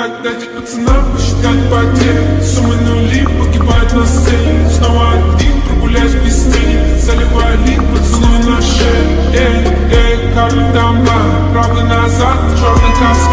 так дайте пацанам посчитать потери Суммы нули погибают на сцене. Снова один, прогуляюсь без тени. Заливаю лик, поцелуй на шее. Эй, эй, карты дома Правый назад, черный каскад